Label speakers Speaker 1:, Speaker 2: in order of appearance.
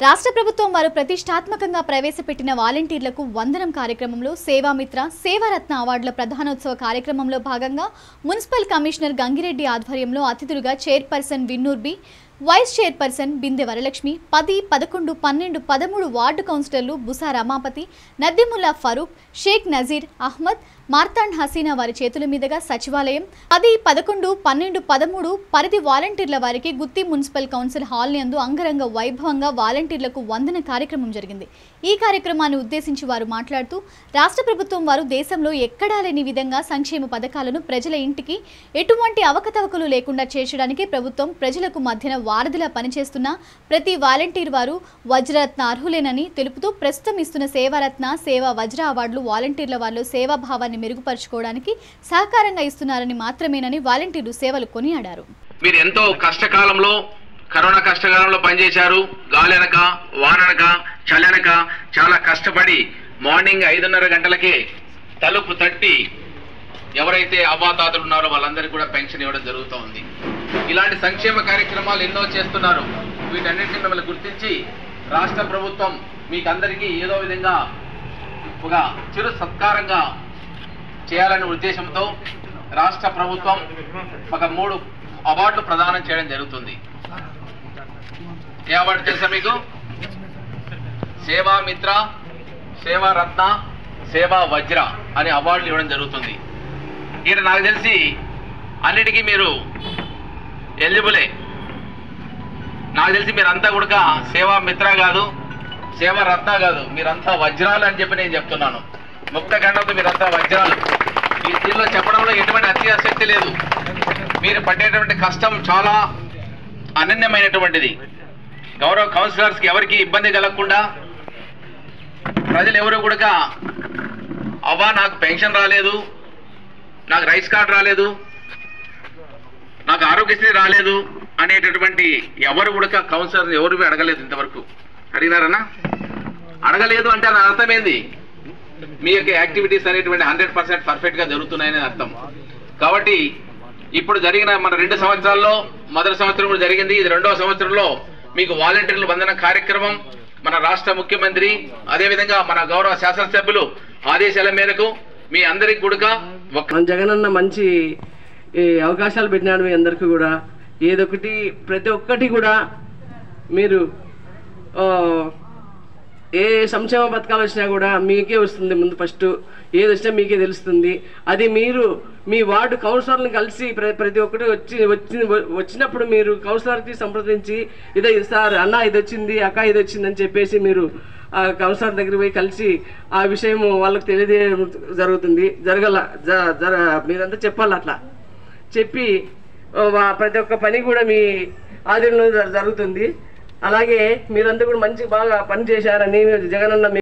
Speaker 1: రాష్ట్ర ప్రభుత్వం వారు ప్రతిష్టాత్మకంగా ప్రవేశపెట్టిన వాలంటీర్లకు వందనం కార్యక్రమంలో సేవామిత్ర సేవారత్న అవార్డుల ప్రధానోత్సవ కార్యక్రమంలో భాగంగా మున్సిపల్ కమిషనర్ గంగిరెడ్డి ఆధ్వర్యంలో అతిథులుగా chairperson విన్నూర్ B vice chairperson Binde Varalakshmi పది పదకొండు పన్నెండు పదమూడు వార్డు కౌన్సిలర్లు బుసా రమాపతి నద్దీముల్లా ఫరూక్ షేక్ నజీర్ అహ్మద్ మార్తాండ్ హసీనా వారి చేతుల మీదుగా సచివాలయం పది పదకొండు పన్నెండు పదమూడు పరిధి వాలంటీర్ల వారికి గుత్తి మున్సిపల్ కౌన్సిల్ హాల్ నందు అంగరంగ వైభవంగా వాలంటీర్లకు వందన కార్యక్రమం జరిగింది. ఈ కార్యక్రమాన్ని ఉద్దేశించి వారు మాట్లాడుతూ రాష్ట్ర ప్రభుత్వం వారు దేశంలో ఎక్కడా లేని విధంగా సంక్షేమ పథకాలను ప్రజల ఇంటికి ఎటువంటి అవకతవకలు లేకుండా చేర్చడానికి ప్రభుత్వం ప్రజలకు మధ్యన వారధిలా పనిచేస్తున్న ప్రతి వాలంటీర్ వారు వజ్రరత్న అర్హులేనని తెలుపుతూ ప్రస్తుతం ఇస్తున్న సేవారత్న సేవా వజ్ర అవార్డులు వాలంటీర్ల వారిలో సేవాభావాన్ని మెరుగుపరుచుకోవడానికి సహకారంగా ఇస్తున్నారని మాత్రమేనని వాలంటీర్లు సేవలు కొనియాడారు.
Speaker 2: మీరు ఎంతో కష్టకాలంలో కరోనా కష్టకాలంలో పనిచేశారు. గాలెనక వాననక చలనక చాలా కష్టపడి మార్నింగ్ ఐదున్నర గంటలకే తలుపు తట్టి ఎవరైతే అవ్వాతాతలు ఉన్నారో వాళ్ళందరికీ కూడా పెన్షన్ ఇవ్వడం జరుగుతూ ఉంది ఇలాంటి సంక్షేమ కార్యక్రమాలు ఎన్నో చేస్తున్నారు. వీటన్నిటిని మిమ్మల్ని గుర్తించి రాష్ట్ర ప్రభుత్వం మీకందరికీ ఏదో విధంగా ఒక చిరు సత్కారంగా చేయాలనే ఉద్దేశంతో రాష్ట్ర ప్రభుత్వం ఒక మూడు అవార్డులు ప్రదానం చేయడం జరుగుతుంది. ఏ అవార్డు తెలుసా మీకు? సేవా మిత్ర సేవా రత్న సేవా వజ్ర అనే అవార్డులు ఇవ్వడం జరుగుతుంది. ఇక్కడ నాకు తెలిసి అన్నిటికీ మీరు ఎలిజిబులే. నాకు తెలిసి మీరంతా కూడా సేవా మిత్ర కాదు సేవా రత్న కాదు మీరంతా వజ్రాలు అని చెప్పి నేను చెప్తున్నాను. ముక్త ఖండంతో మీరంతా వజ్రాలు. ఈ దీనిలో చెప్పడంలో ఎటువంటి అత్యాసక్తి లేదు. మీరు పడేటువంటి కష్టం చాలా అనన్యమైనటువంటిది. గౌరవ కౌన్సిలర్స్కి ఎవరికి ఇబ్బంది కలగకుండా ప్రజలు ఎవరు కూడా అవ్వా నాకు పెన్షన్ రాలేదు నాకు రైస్ కార్డ్ రాలేదు నాకు రాలేదు అనేటటువంటి ఎవరు కూడా కౌన్సిలర్ ఎవరు అడగలేదు ఇంతవరకు. అడిగినారన్నా? అడగలేదు అంటే నా అర్థమైంది? మీ యొక్క యాక్టివిటీస్ అనేటువంటి హండ్రెడ్ పర్సెంట్ పర్ఫెక్ట్గా జరుగుతున్నాయని అర్థం. కాబట్టి ఇప్పుడు జరిగిన మన రెండు సంవత్సరాల్లో మొదటి సంవత్సరం కూడా జరిగింది. ఇది రెండవ సంవత్సరంలో మీకు వాలంటీర్లు వందన కార్యక్రమం. మన రాష్ట్ర ముఖ్యమంత్రి అదేవిధంగా మన గౌరవ శాసనసభ్యులు ఆదేశాల మేరకు మీ అందరికి కూడా ఒక
Speaker 3: జగనన్న మంచి ఈ అవకాశాలు పెట్టినాడు మీ అందరికీ కూడా. ఏదొకటి ప్రతి ఒక్కటి కూడా మీరు ఏ సంక్షేమ పథకాలు వచ్చినా కూడా మీకే వస్తుంది ముందు ఫస్ట్. ఏది వచ్చినా మీకే తెలుస్తుంది. అది మీరు మీ వార్డు కౌన్సిలర్ని కలిసి ప్ర- ప్రతి ఒక్కటి వచ్చి వచ్చి వచ్చినప్పుడు మీరు కౌన్సిలర్కి సంప్రదించి ఇదే సార్ అన్న ఇది వచ్చింది అక్క ఇది వచ్చింది అని చెప్పేసి మీరు ఆ కౌన్సిలర్ దగ్గర పోయి కలిసి ఆ విషయం వాళ్ళకి తెలియజేయడం జరుగుతుంది. జరగల జ- జర మీరంతా చెప్పాలి అట్లా. చెప్పి ప్రతి ఒక్క పని కూడా మీ ఆధీనంలో జరుగుతుంది. అలాగే మీరంతా కూడా మంచి బాగా పని చేశారని జగనన్న మీ